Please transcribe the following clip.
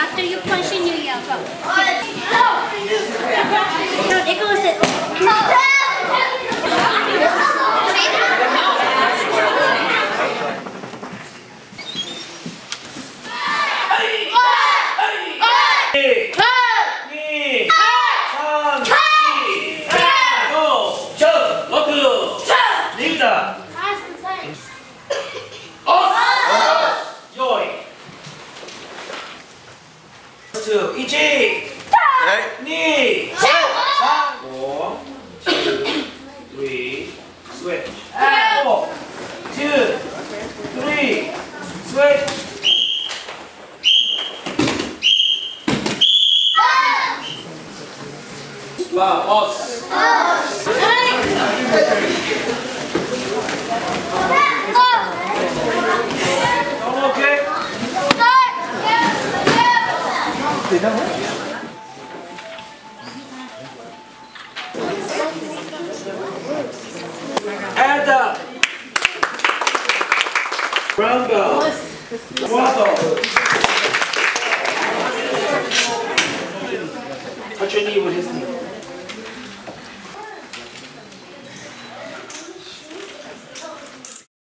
After you punch in, you yell. Go. 투, 이지, 니, 삼, 오, three, switch, four, two, three, switch. Vamos. Todo 되냐고? Hands up! Bravo! Bravo! Touch your knee with his knee.